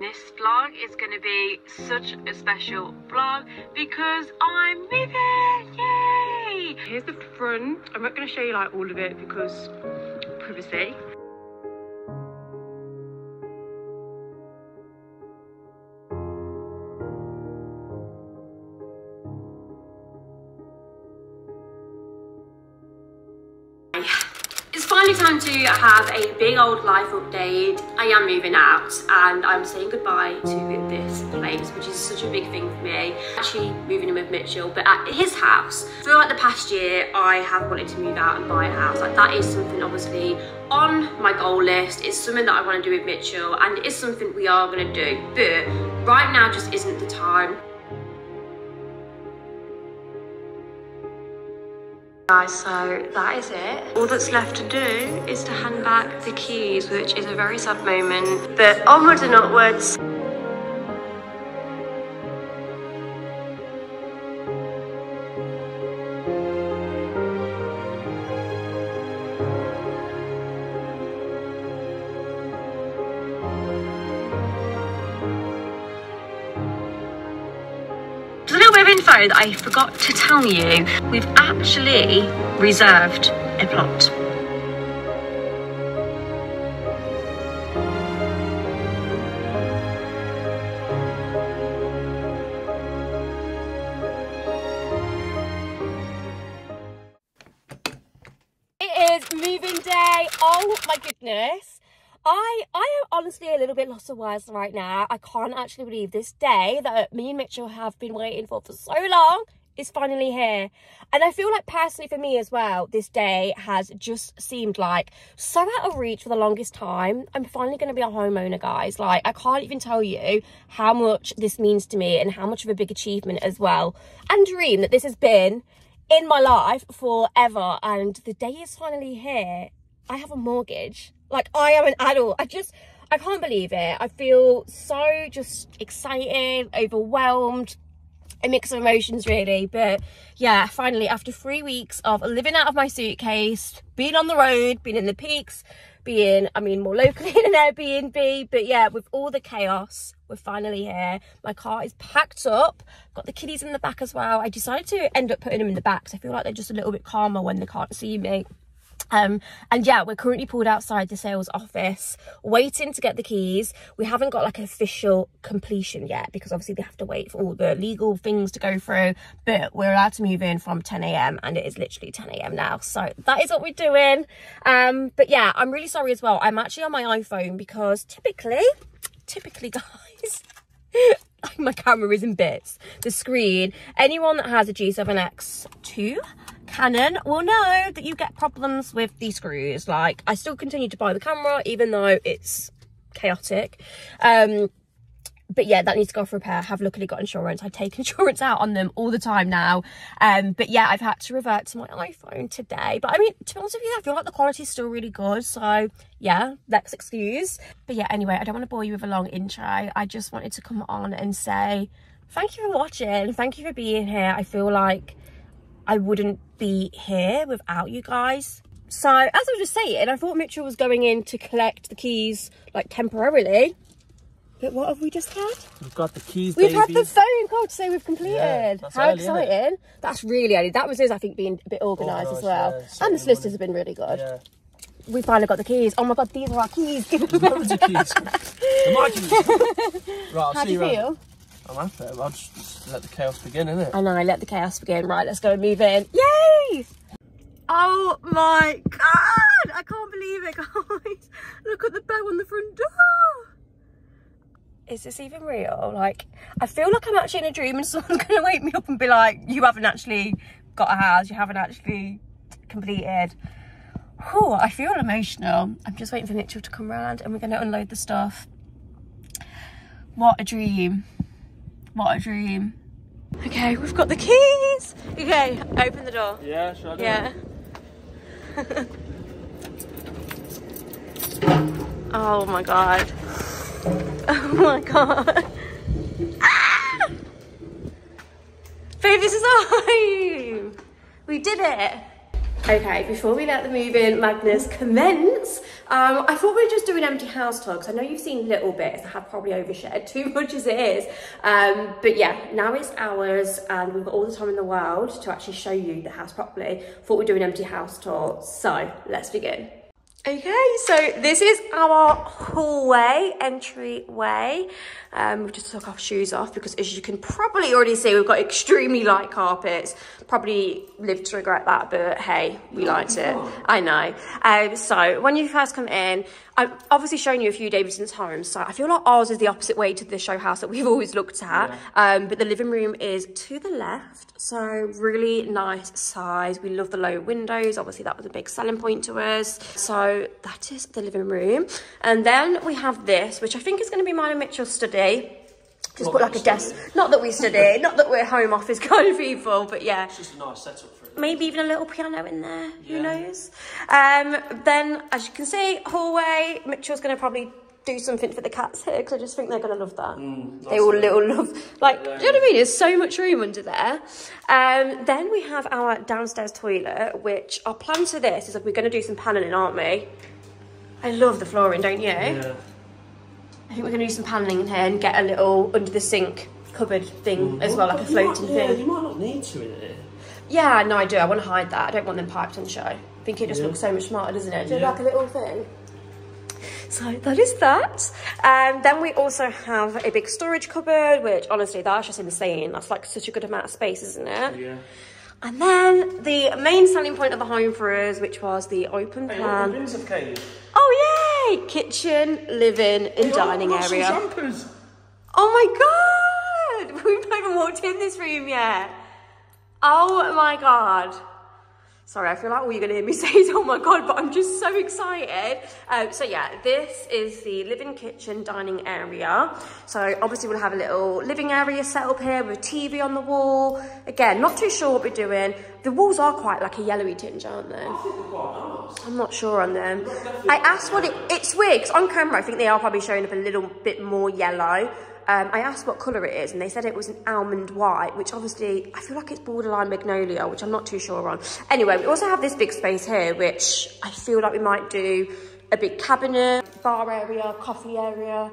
This vlog is going to be such a special vlog because I'm moving. Yay! Here's the front. I'm not going to show you like all of it because privacy. A big old life update. I am moving out and I'm saying goodbye to this place, which is such a big thing for me. Actually moving in with Mitchell, but at his house. Throughout the past year, I have wanted to move out and buy a house. Like that is something obviously on my goal list. It's something that I want to do with Mitchell and it is something we are going to do. But right now just isn't the time. Guys, so that is it. All that's left to do is to hand back the keys, which is a very sad moment. But onwards and upwards. That I forgot to tell you. We've actually reserved a plot. It is moving day. Oh my goodness. I I am honestly a little bit lost for words right now. I can't actually believe this day that me and Mitchell have been waiting for for so long is finally here. And I feel like personally for me as well, this day has just seemed like so out of reach for the longest time. I'm finally going to be a homeowner, guys. Like, I can't even tell you how much this means to me and how much of a big achievement as well. And dream that this has been in my life forever. And the day is finally here. I have a mortgage. Like, I am an adult. I just, I can't believe it. I feel so just excited, overwhelmed, a mix of emotions really. But yeah finally after three weeks of living out of my suitcase being on the road being in the peaks being i mean more locally in an airbnb. But yeah with all the chaos we're finally here. My car is packed up. Got the kiddies in the back as well. I decided to end up putting them in the back because i feel like they're just a little bit calmer when they can't see me um, and yeah, we're currently pulled outside the sales office, waiting to get the keys. We haven't got like official completion yet because obviously they have to wait for all the legal things to go through. But we're allowed to move in from 10 a.m. and it is literally 10 a.m. now. So that is what we're doing. Um, but yeah, I'm really sorry as well. I'm actually on my iPhone because typically, typically guys, my camera is in bits. The screen, anyone that has a G7X2 Canon will know that you get problems with the screws. Like, I still continue to buy the camera, even though it's chaotic. Um, but yeah, that needs to go for repair. Have luckily got insurance. I take insurance out on them all the time now. Um, but yeah, I've had to revert to my iPhone today. But I mean, to be honest with you, I feel like the quality is still really good. So yeah, let's excuse. But yeah, anyway, I don't want to bore you with a long intro. I just wanted to come on and say thank you for watching. Thank you for being here. I feel like I wouldn't be here without you guys. So as I was just saying, I thought Mitchell was going in to collect the keys like temporarily. But what have we just had? We've got the keys, We've baby. had the phone call to say we've completed. Yeah, How early, exciting. That's really early. That was us, I think, being a bit organised as well. yeah, and the solicitors have been really good. Yeah. We finally got the keys. Oh my god, these are our keys. Loads of keys. They're my keys. Right, How see do you around. feel? I'm happy. I'll just, just let the chaos begin, innit? I know, I let the chaos begin. Right, let's go and move in. Yay! Oh my god! I can't believe it, guys. Look at the bow on the front door. Is this even real? Like, I feel like I'm actually in a dream and someone's gonna wake me up and be like, you haven't actually got a house, you haven't actually completed. Whew, I feel emotional. I'm just waiting for Mitchell to come round and we're gonna unload the stuff. What a dream. What a dream. Okay, we've got the keys. Okay, open the door. Yeah, sure. I do. Yeah. oh my god. Oh my god. Ah! Babe, this is our home. We did it. Okay, before we let the move in madness commence, Um, I thought we'd just do an empty house tour because I know you've seen little bits. I have probably overshared too much as it is. Um, but yeah, now it's ours and we've got all the time in the world to actually show you the house properly. Thought we'd do an empty house tour. So let's begin. Okay, so this is our hallway, entryway. Um, we just took our shoes off because as you can probably already see, we've got extremely light carpets. Probably lived to regret that, but hey, we liked it. I know. Um, so when you first come in, I'm obviously showing you a few Davidson's homes. So I feel like ours is the opposite way to the show house that we've always looked at. Um, but the living room is to the left. So really nice size. We love the low windows. Obviously that was a big selling point to us. So that is the living room. And then we have this, which I think is going to be mine and Mitchell's study. Just Not put like a desk. Not that we study, not that we're home office kind of people, but yeah It's just a nice setup. Maybe even a little piano in there who knows? Um then as you can see hallway mitchell's going to probably do something for the cats here because i just think they're going to love that. Mm, they all little love like Yeah. do you know what i mean? There's so much room under there. Um then we have our downstairs toilet which our plan for this is that we're going to do some paneling aren't we? I love the flooring don't you? Yeah. i think we're going to do some paneling in here and get a little under the sink cupboard thing as well like a you might- floating yeah, thing. You might not need to in it. Yeah, no, I do. I want to hide that. I don't want them piped on the show. I think it just Yeah. looks so much smarter, doesn't it? Do Yeah. like a little thing? So that is that. Um, then we also have a big storage cupboard, which honestly, that's just insane. That's like such a good amount of space, isn't it? Yeah. And then the main selling point of the home for us, which was the open Hey, look, the plan. bins have. Oh yay! Kitchen, living, and Hey, dining area. jumpers. Oh my god! We've not even walked in this room yet. Oh my god. Sorry, I feel like all you're going to hear me say is, oh my God, but I'm just so excited. Um, so yeah, this is the living kitchen dining area. So obviously we'll have a little living area set up here with TV on the wall. Again, not too sure what we're doing. The walls are quite like a yellowy tinge, aren't they? I'm not sure on them. I asked what it, it's weird 'cause on camera I think they are probably showing up a little bit more yellow. Um, I asked what colour it is and they said it was an almond white, which obviously I feel like it's borderline magnolia, which I'm not too sure on. Anyway, we also have this big space here, which I feel like we might do a big cabinet, bar area, coffee area.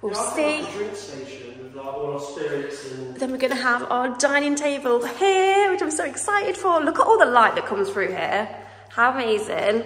We'll Yeah, see. like station like all our spirits and Then we're going to have our dining table here, which I'm so excited for. Look at all the light that comes through here. How amazing.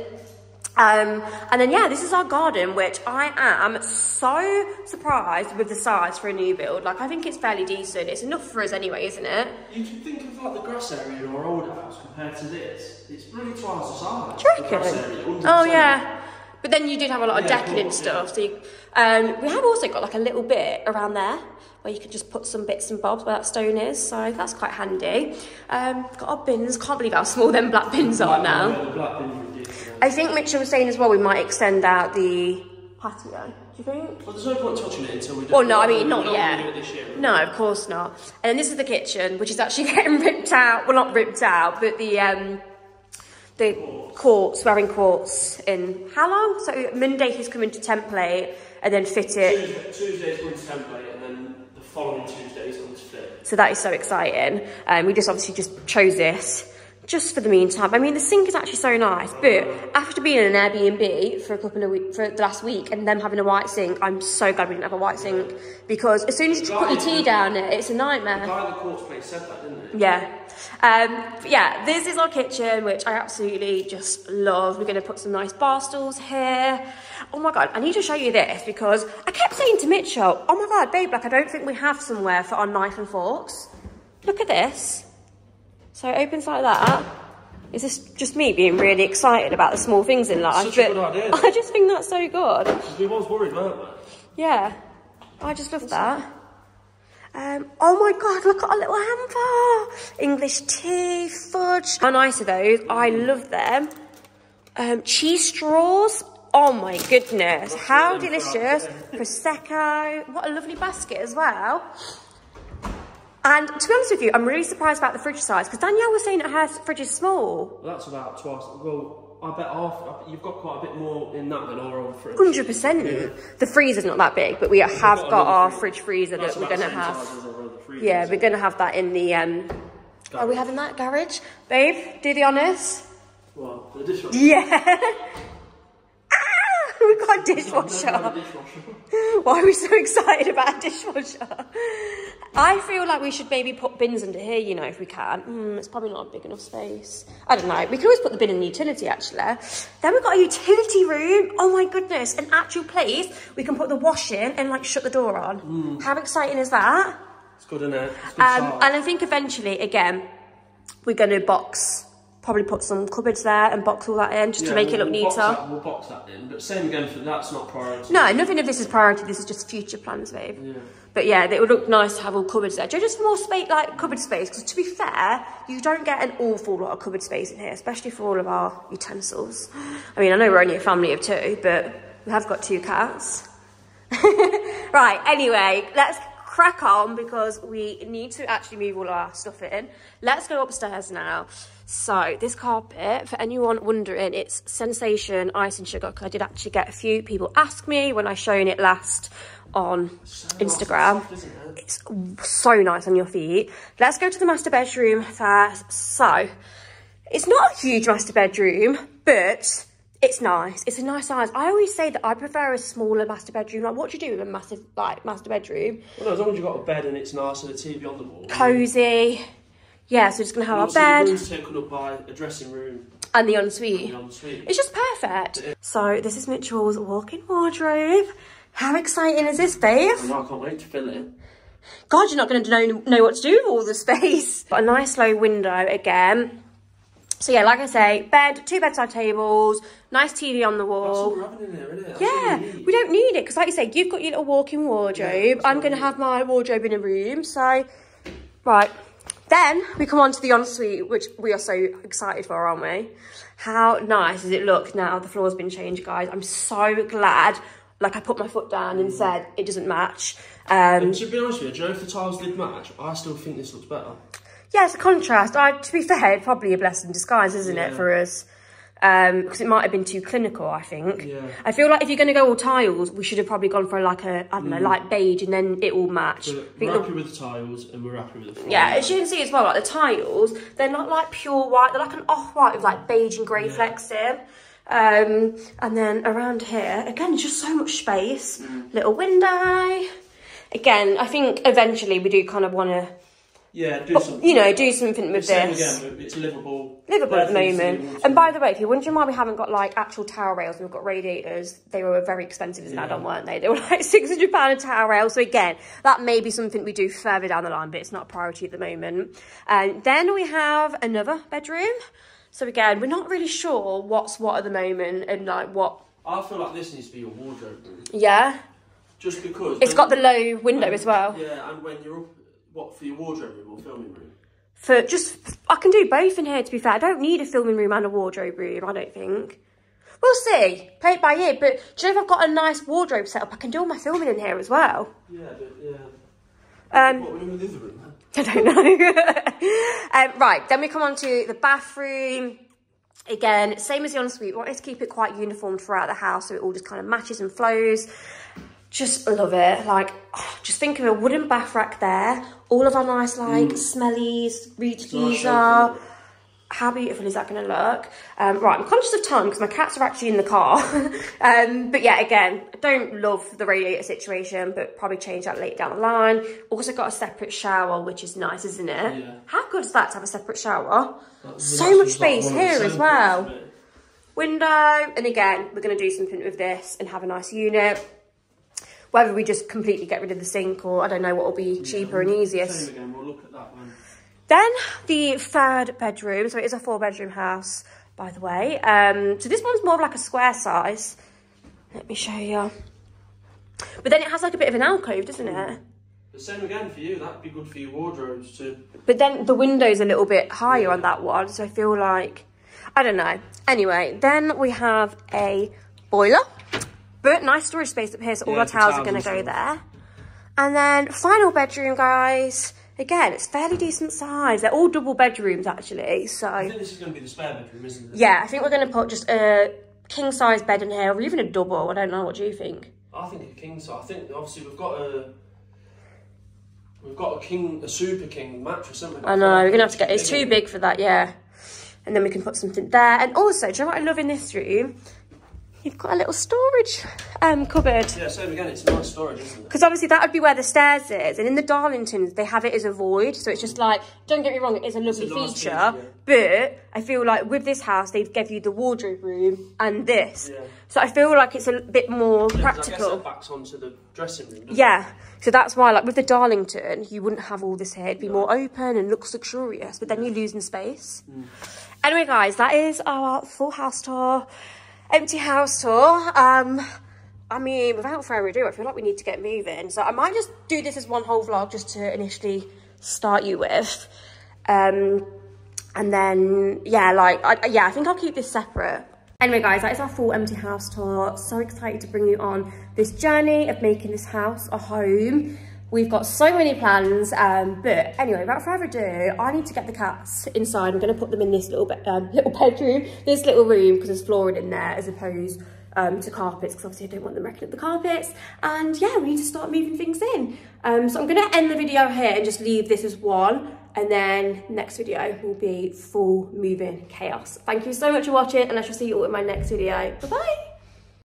Um, and then, yeah, this is our garden, which I am so surprised with the size for a new build. Like, I think it's fairly decent. It's enough for us anyway, isn't it? you can think of like the grass area in our old house compared to this. It's really twice the size. Do you reckon? area, Oh, yeah. But then you did have a lot of Yeah, decking and stuff. yeah. So you, um, we have also got like a little bit around there where you can just put some bits and bobs where that stone is. So that's quite handy. Um, got our bins. Can't believe how small them black bins are now. Yeah, the black bin's ridiculous. I think Mitchell was saying as well we might extend out the patio. Do you think? Well, there's no point touching it until we do Well, no, I mean, we're not yet. year. No, of course not. And then this is the kitchen, which is actually getting ripped out. Well, not ripped out, but the um, the quartz, wearing quartz in how long? So Monday he's coming to template and then fit it. Tuesday, Tuesday's going to template and then the following Tuesday is going to fit. So that is so exciting. Um, we just obviously just chose this just for the meantime. I mean, the sink is actually so nice, but after being in an Airbnb for a couple of weeks, for the last week, and them having a white sink, I'm so glad we didn't have a white sink because as soon as you put your tea down it, it's a The nightmare. guy at the place said that, didn't he? Yeah. Um, yeah, this is our kitchen, which I absolutely just love. We're going to put some nice bar stools here. Oh my God, I need to show you this because I kept saying to Mitchell, oh my God, babe, like I don't think we have somewhere for our knife and forks. Look at this. So it opens like that. Is this just me being really excited about the small things in life? Such a But good idea. I just think that's so good. We was worried, weren't we? Yeah, I just love that. Um, oh my god, look at our little hamper! English tea, fudge. How nice are those? I love them. Um, cheese straws. Oh my goodness, how delicious. Prosecco. What a lovely basket as well. And to be honest with you, I'm really surprised about the fridge size because Danielle was saying that her fridge is small. Well, that's about twice. Well, I bet half. You've got quite a bit more in that than our old fridge. Hundred percent. The freezer's not that big, but we have got, another our fridge. fridge freezer That's that we're gonna have. size as our other Yeah, we're it? gonna have that in the um. Are we having that garage, babe? Do the honors. Well, the dishwasher. Yeah. ah! got a dishwasher. Why are we so excited about a dishwasher? I feel like we should maybe put bins under here, you know, if we can. Mm, it's probably not a big enough space. I don't know. We can always put the bin in the utility, actually. Then we've got a utility room. Oh my goodness, an actual place we can put the wash in and like shut the door on. How exciting is that? It's good, isn't it? Good Um, and I think eventually, again, we're going to box, probably put some cupboards there and box all that in just to make it we'll- look we'll box neater. that- We'll box that in, but same again for that's not priority. No, nothing of this is priority. This is just future plans, babe. Yeah. But yeah, it would look nice to have all cupboards there. Just more space, like cupboard space. Because to be fair, you don't get an awful lot of cupboard space in here, especially for all of our utensils. I mean, I know we're only a family of two, but we have got two cats. right. Anyway, let's crack on because we need to actually move all our stuff in. Let's go upstairs now. So this carpet, for anyone wondering, it's Sensation Ice and Sugar because I did actually get a few people ask me when I shown it last on Instagram. Soft, isn't it? It's so nice on your feet. Let's go to the master bedroom first. So, it's not a huge master bedroom, but it's nice. It's a nice size. I always say that I prefer a smaller master bedroom. Like, what do you do with a massive, like, master bedroom? Well, no, as long as you've got a bed and it's nice and a TV on the wall. Cozy. Yeah, so we're just gonna have And our bed The taken up by a dressing room and the ensuite. and the ensuite. It's just perfect. So, this is Mitchell's walk-in wardrobe. How exciting is this, babe? And oh, I can't wait to fill it. God, you're not going to know, know what to do with all the space. Got a nice low window again. So yeah, like I say, bed, two bedside tables, nice TV on the wall. we're having in there, isn't it? Yeah, we don't need it because, like you say, you've got your little walk-in wardrobe. that's I'm going to have my wardrobe in a room. So, right. Then we come on to the ensuite, which we are so excited for, aren't we? How nice does it look now? The floor's been changed, guys. I'm so glad. Like I put my foot down and said it doesn't match. Um, And to be honest with you, Joe, if the tiles did match, I still think this looks better. Yeah, it's a contrast. I, to be fair, it's probably a blessing in disguise, isn't it, for us? Because it might have been too clinical, I think. Yeah. I feel like if you're going to go all tiles, we should have probably gone for like a, I don't know, light beige and then it all match. I we're the- happy with the tiles and we're happy with the floor. yeah, as you can see as well, like the tiles, they're not like pure white, they're like an off-white with like beige and grey Yeah. flecks in. Um, and then around here, again, just so much space. Mm. Little window. Again, I think eventually we do kind of want to, Yeah, do something. you know, do something with Same this. again, it's livable. livable at the moment. And by the way, if you're wondering why we haven't got like actual tower rails, we've got radiators. They were very expensive as an Yeah. add-on, weren't they? They were like six hundred pound a tower rail. So again, that may be something we do further down the line, but it's not a priority at the moment. And then we have another bedroom. So again, we're not really sure what's what at the moment and like what. I feel like this needs to be your wardrobe room. Yeah, Just because. it's got the low window when- as well. Yeah, and when you're up, what, for your wardrobe room or filming room? For just, I can do both in here. To be fair, I don't need a filming room and a wardrobe room. I don't think. We'll see. Play it by ear. But do you know if I've got a nice wardrobe set up, I can do all my filming in here as well. Yeah, but yeah. Um, What, we're in the room? I don't know. um, right, then we come on to the bathroom. Again, same as the ensuite. We wanted to keep it quite uniform throughout the house so it all just kind of matches and flows. Just love it. Like, oh, just think of a wooden bath rack there. All of our nice, like, smellies, reach nice geyser. How beautiful is that going to look? Um, right, I'm conscious of time because my cats are actually in the car. um, but yeah, again, I don't love the radiator situation, but probably change that later down the line. Also got a separate shower, which is nice, isn't it? Yeah. How good is that to have a separate shower? That's- So much like space the here as well. points, isn't it? Window, and again, we're going to do something with this and have a nice unit. Whether we just completely get rid of the sink or I don't know what will be cheaper and easiest. Again, we'll look at that one. Then the third bedroom, so it is a four bedroom house, by the way. Um, so this one's more of like a square size. Let me show you. But then it has like a bit of an alcove, doesn't it? The same again for you, that'd be good for your wardrobes too. But then the window's a little bit higher on that one, so I feel like, I don't know. Anyway, then we have a boiler, but nice storage space up here, so all Yeah, our for towels are going to go there. And then final bedroom, guys. Again, it's fairly decent size. They're all double bedrooms, actually, so... I think this is going to be the spare bedroom, isn't it? Yeah, I think we're going to put just a king size bed in here, or even a double. I don't know. What do you think? I think a king size. I think obviously we've got a we've got a king, a super king mattress, haven't we? I know we're going to have to get. It's too big for that. Yeah, and then we can put something there. And also, do you know what I love in this room? You've got a little storage um, cupboard. Yeah, same again. It's nice storage, isn't it? Because obviously that would be where the stairs is. And in the Darlingtons, they have it as a void. So it's just like, don't get me wrong, it is a lovely a feature. feature, But I feel like with this house, they've give you the wardrobe room and this. Yeah. So I feel like it's a bit more Yeah, 'cause I guess practical. backs onto the dressing room. Yeah. So that's why, like with the Darlington, you wouldn't have all this here. It'd be more open and looks luxurious, but then you're losing space. Anyway, guys, that is our full house tour, empty house tour. Um, I mean, without further ado, I feel like we need to get moving. So I might just do this as one whole vlog just to initially start you with. Um, and then, yeah, like, I, yeah, I think I'll keep this separate. Anyway, guys, that is our full empty house tour. So excited to bring you on this journey of making this house a home. We've got so many plans, um, but anyway, without further ado, I need to get the cats inside. I'm going to put them in this little be um, little bedroom, this little room, because there's flooring in there as opposed um, to carpets, because obviously I don't want them wrecking up the carpets. And yeah, we need to start moving things in. Um, so I'm going to end the video here and just leave this as one. And then next video will be full moving chaos. Thank you so much for watching, and I shall see you all in my next video. Bye-bye.